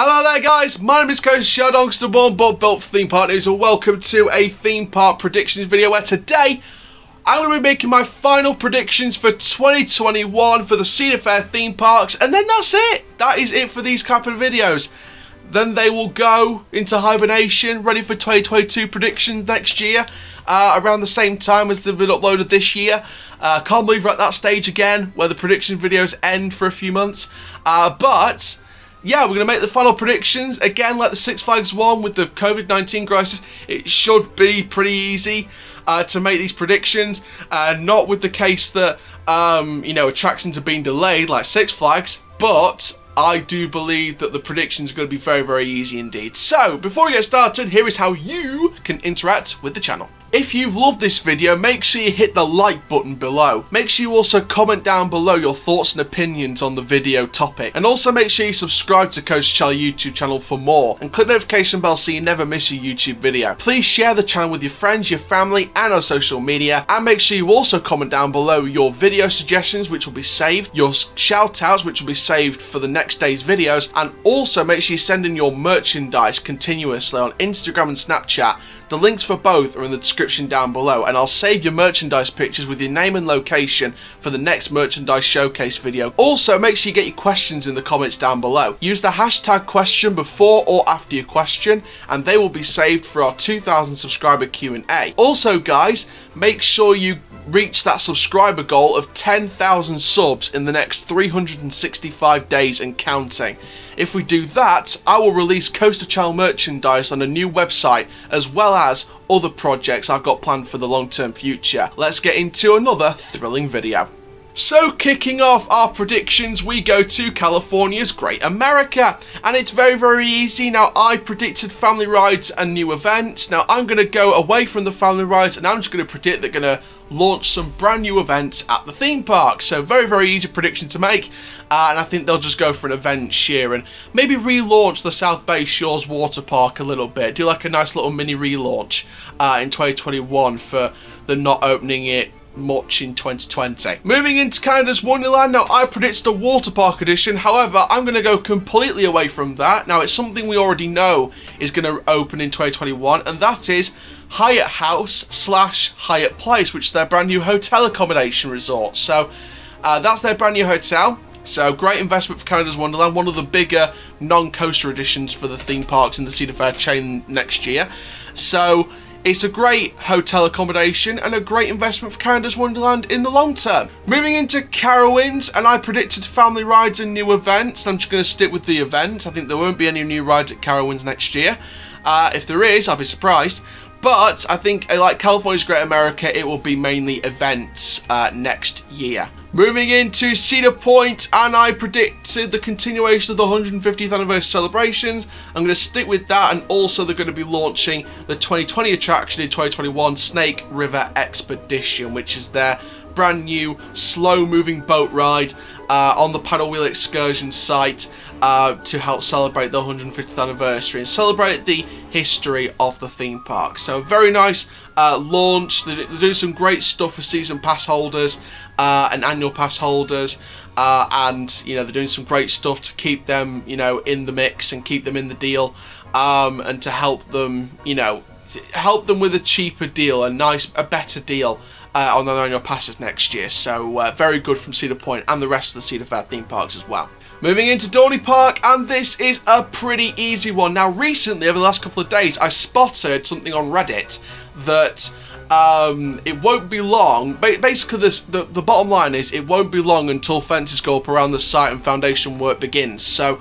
Hello there guys, my name is Coach Shadongster Born Bob built for theme park news and welcome to a theme park predictions video where today I'm going to be making my final predictions for 2021 for the Cedar Fair theme parks and then that's it. That is it for these couple of videos. Then they will go into hibernation, ready for 2022 predictions next year, uh, around the same time as they've been uploaded this year. Uh, can't believe we're at that stage again, where the prediction videos end for a few months. Uh, but yeah, we're going to make the final predictions. Again, like the Six Flags one with the COVID-19 crisis, it should be pretty easy uh, to make these predictions. Uh, not with the case that, um, you know, attractions are being delayed like Six Flags, but I do believe that the predictions are going to be very, very easy indeed. So, before we get started, here is how you can interact with the channel. If you've loved this video, make sure you hit the like button below. Make sure you also comment down below your thoughts and opinions on the video topic. And also make sure you subscribe to Coaster Chall YouTube channel for more. And click notification bell so you never miss a YouTube video. Please share the channel with your friends, your family and on social media. And make sure you also comment down below your video suggestions which will be saved, your shout outs which will be saved for the next day's videos. And also make sure you send in your merchandise continuously on Instagram and Snapchat the links for both are in the description down below and I'll save your merchandise pictures with your name and location for the next merchandise showcase video. Also make sure you get your questions in the comments down below. Use the hashtag question before or after your question and they will be saved for our 2000 subscriber Q&A. Also guys, make sure you reach that subscriber goal of 10,000 subs in the next 365 days and counting. If we do that, I will release Coaster Channel merchandise on a new website as well as other projects I've got planned for the long term future. Let's get into another thrilling video. So kicking off our predictions, we go to California's Great America. And it's very, very easy. Now, I predicted family rides and new events. Now, I'm going to go away from the family rides and I'm just going to predict they're going to launch some brand new events at the theme park. So very, very easy prediction to make. Uh, and I think they'll just go for an event here and maybe relaunch the South Bay Shores Water Park a little bit. Do like a nice little mini relaunch uh, in 2021 for the not opening it much in 2020. Moving into Canada's Wonderland, now I predicted a water park edition, however I'm going to go completely away from that. Now it's something we already know is going to open in 2021 and that is Hyatt House slash Hyatt Place which is their brand new hotel accommodation resort. So uh, that's their brand new hotel. So great investment for Canada's Wonderland, one of the bigger non-coaster editions for the theme parks in the Cedar Fair chain next year. So it's a great hotel accommodation and a great investment for Canada's Wonderland in the long term. Moving into Carowinds, and I predicted family rides and new events. I'm just going to stick with the event. I think there won't be any new rides at Carowinds next year. Uh, if there is, I'll be surprised. But I think, uh, like California's Great America, it will be mainly events uh, next year. Moving into Cedar Point, and I predicted the continuation of the 150th anniversary celebrations. I'm going to stick with that, and also they're going to be launching the 2020 attraction in 2021, Snake River Expedition, which is their brand new slow-moving boat ride uh, on the paddle wheel excursion site uh, to help celebrate the 150th anniversary and celebrate the history of the theme park. So very nice uh, launch. They, do some great stuff for season pass holders uh, and annual pass holders. Uh, and you know they're doing some great stuff to keep them you know in the mix and keep them in the deal um, and to help them you know help them with a cheaper deal a nice a better deal uh, on their annual passes next year so uh, very good from Cedar Point and the rest of the Cedar Fair theme parks as well Moving into Dorney Park, and this is a pretty easy one. Now, recently, over the last couple of days, I spotted something on Reddit that um, it won't be long. Basically, this, the, the bottom line is it won't be long until fences go up around the site and foundation work begins. So,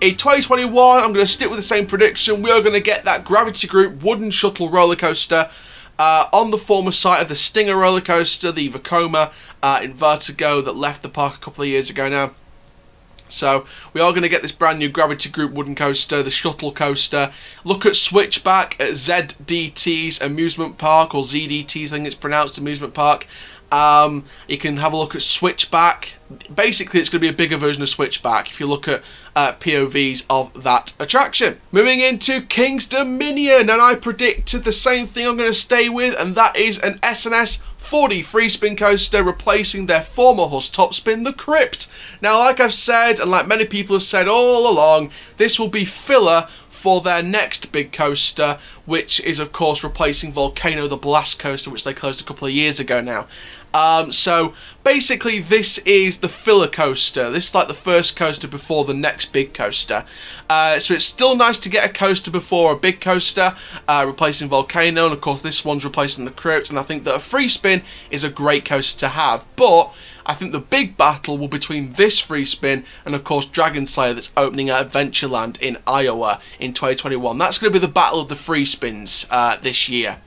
in 2021, I'm going to stick with the same prediction. We are going to get that Gravity Group wooden shuttle roller coaster uh, on the former site of the Stinger roller coaster, the Vekoma uh, Invertigo that left the park a couple of years ago now. So we are going to get this brand new Gravity Group wooden coaster, the Shuttle Coaster. Look at Switchback at ZDT's Amusement Park, or ZDT's I think it's pronounced Amusement Park. Um, you can have a look at Switchback. Basically, it's going to be a bigger version of Switchback if you look at uh, POVs of that attraction. Moving into King's Dominion, and I predicted the same thing I'm going to stay with, and that is an S&S 4D free spin coaster replacing their former Huss top spin, the Crypt. Now, like I've said, and like many people have said all along, this will be filler for their next big coaster, which is of course replacing Volcano the Blast Coaster, which they closed a couple of years ago now. Um, so basically this is the filler coaster. This is like the first coaster before the next big coaster. Uh, so it's still nice to get a coaster before a big coaster, uh, replacing Volcano, and of course this one's replacing the Crypt, and I think that a free spin is a great coaster to have. But I think the big battle will be between this free spin and of course Dragon Slayer that's opening at Adventureland in Iowa in 2021. That's going to be the battle of the free spins uh, this year.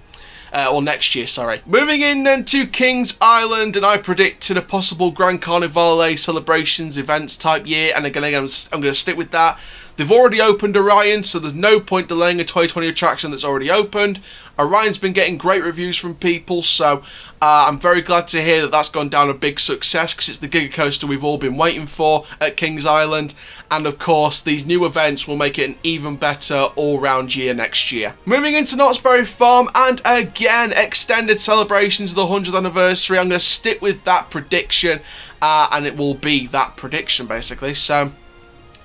Uh, or next year, sorry. Moving in then to King's Island, and I predicted a possible Grand Carnivale celebrations events type year, and again, I'm, I'm going to stick with that. They've already opened Orion, so there's no point delaying a 2020 attraction that's already opened. Orion's been getting great reviews from people, so uh, I'm very glad to hear that that's gone down a big success because it's the Giga Coaster we've all been waiting for at Kings Island. And of course, these new events will make it an even better all-round year next year. Moving into Knott's Berry Farm, and again, extended celebrations of the 100th anniversary. I'm going to stick with that prediction, uh, and it will be that prediction basically. So,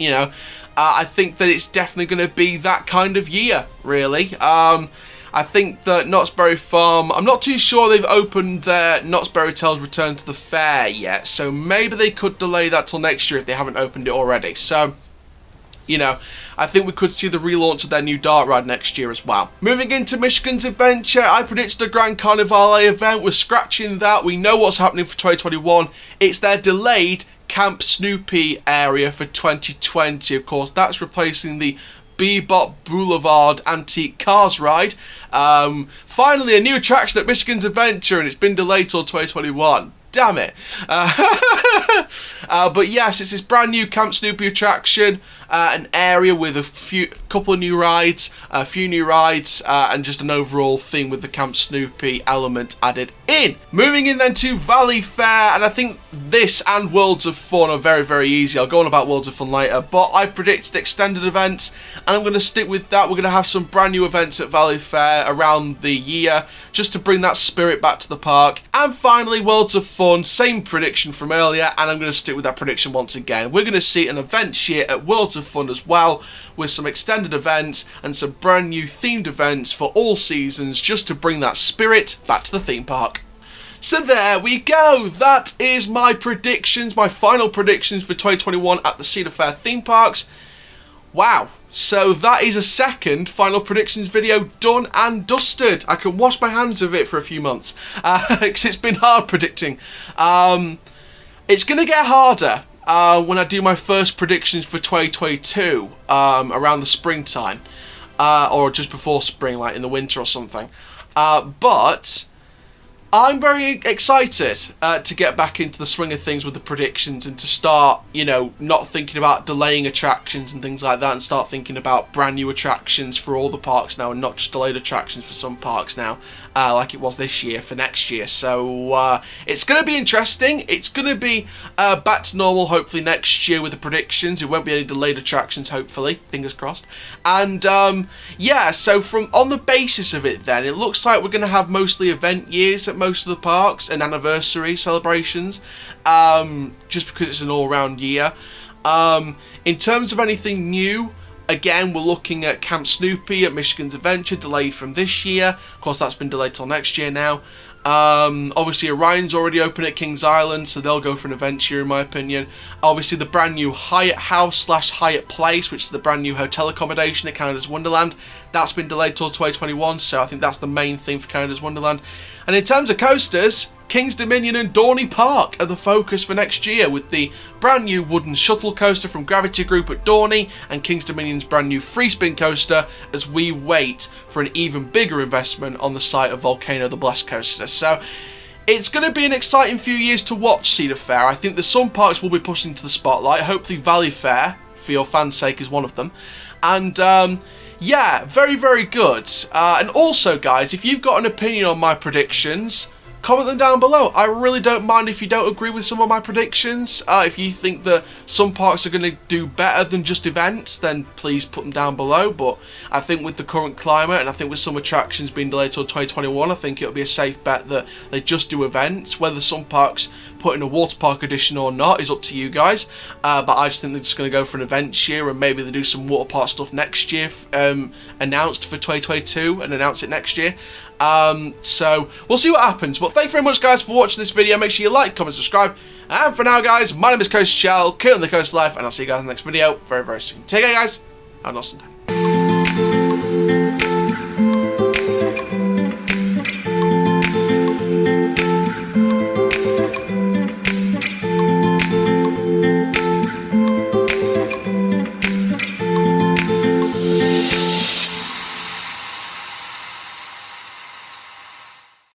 you know, uh, I think that it's definitely going to be that kind of year, really. Um, I think that Knott's Berry Farm, I'm not too sure they've opened their Knott's Berry Tales Return to the Fair yet, so maybe they could delay that till next year if they haven't opened it already. So, you know, I think we could see the relaunch of their new dart ride next year as well. Moving into Michigan's Adventure, I predicted a Grand Carnivale event. We're scratching that. We know what's happening for 2021. It's their delayed Camp Snoopy area for 2020. Of course, that's replacing the Bebop Boulevard Antique Cars Ride. Um, finally, a new attraction at Michigan's Adventure, and it's been delayed till 2021 damn it. Uh, uh, but yes, it's this brand new Camp Snoopy attraction, uh, an area with a few, couple of new rides, a few new rides, uh, and just an overall theme with the Camp Snoopy element added in. Moving in then to Valleyfair, and I think this and Worlds of Fun are very, very easy. I'll go on about Worlds of Fun later, but I predicted extended events, and I'm going to stick with that. We're going to have some brand new events at Valleyfair around the year, just to bring that spirit back to the park. And finally, Worlds of Fun, same prediction from earlier, and I'm going to stick with that prediction once again. We're going to see an event year at Worlds of Fun as well, with some extended events and some brand new themed events for all seasons, just to bring that spirit back to the theme park. So there we go. That is my predictions, my final predictions for 2021 at the Cedar Fair theme parks. Wow, so that is a second final predictions video done and dusted. I can wash my hands of it for a few months because uh, it's been hard predicting. Um, it's going to get harder uh, when I do my first predictions for 2022 um, around the springtime uh, or just before spring, like in the winter or something. Uh, but I'm very excited uh, to get back into the swing of things with the predictions and to start, you know, not thinking about delaying attractions and things like that and start thinking about brand new attractions for all the parks now and not just delayed attractions for some parks now, uh, like it was this year for next year. So uh, it's going to be interesting. It's going to be uh, back to normal hopefully next year with the predictions. It won't be any delayed attractions, hopefully. Fingers crossed. And um, yeah, so from on the basis of it then, it looks like we're going to have mostly event years at most of the parks and anniversary celebrations, um, just because it's an all-round year. Um, in terms of anything new, again, we're looking at Camp Snoopy at Michigan's Adventure, delayed from this year. Of course, that's been delayed till next year now. Um, obviously, Orion's already open at Kings Island, so they'll go for an adventure, in my opinion. Obviously, the brand new Hyatt House slash Hyatt Place, which is the brand new hotel accommodation at Canada's Wonderland, that's been delayed till 2021, so I think that's the main thing for Canada's Wonderland. And in terms of coasters, King's Dominion and Dorney Park are the focus for next year with the brand new wooden shuttle coaster from Gravity Group at Dorney and King's Dominion's brand new free spin coaster as we wait for an even bigger investment on the site of Volcano the Blast Coaster. So it's going to be an exciting few years to watch Cedar Fair. I think that some parks will be pushed into the spotlight. Hopefully Valleyfair, for your fans' sake, is one of them. And um, yeah, very, very good. Uh, and also, guys, if you've got an opinion on my predictions, comment them down below. I really don't mind if you don't agree with some of my predictions. Uh, if you think that some parks are going to do better than just events, then please put them down below. But I think with the current climate and I think with some attractions being delayed till 2021, I think it'll be a safe bet that they just do events. Whether some parks put in a water park edition or not is up to you guys. Uh, but I just think they're just going to go for an event year and maybe they do some water park stuff next year um, announced for 2022 and announce it next year. Um, so we'll see what happens. But thank you very much, guys, for watching this video. Make sure you like, comment, subscribe. And for now, guys, my name is Coaster Chall, on the Coast Life, and I'll see you guys in the next video very, very soon. Take care, guys. Have an awesome day.